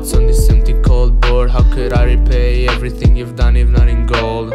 thoughts on this empty cold board How could I repay everything you've done if not in gold?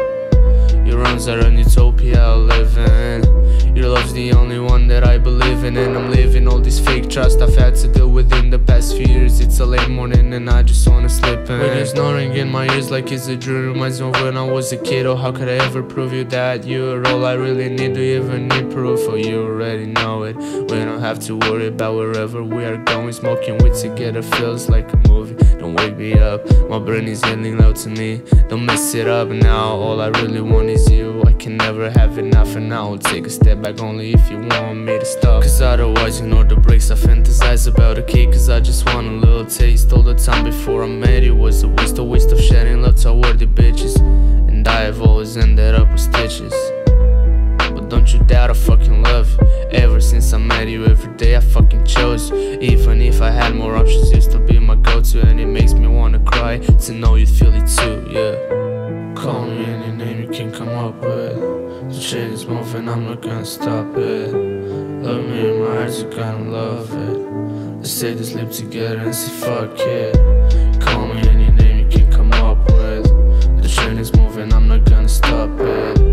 Your arms are an utopia I live in Your love's the only one that I believe in And I'm living all this fake trust I've had to deal with in the past few It's a late morning and I just wanna sleep in. When there's snoring in my ears like it's a dream Reminds me of when I was a kid Oh how could I ever prove you that you're all I really need? Do you even need proof? Oh you already know it. We don't have to worry about wherever we are going. Smoking weed together feels like a movie. Don't wake me up. My brain is yelling loud to me. Don't mess it up. Now All I really want is you I can never have enough and I will take a step back only if you want me to stop. Cause otherwise you know the breaks I fantasize about a cake Cause I just want a little taste All the time before I met you. Was a waste A waste of sharing love toward the bitches. And I have always ended up with stitches. But don't you doubt I fucking love you. Ever since I met you, every day I fucking chose. You Even if I had more options, you'd still be my go-to. And it makes me wanna cry to know you feel it too, yeah Call me any name you can come up with. The shit is moving, I'm not gonna stop it. Look me in my eyes, you gonna love it. Let's say this live together and say fuck it. Call me any name you can come up with. The train is moving, I'm not gonna stop it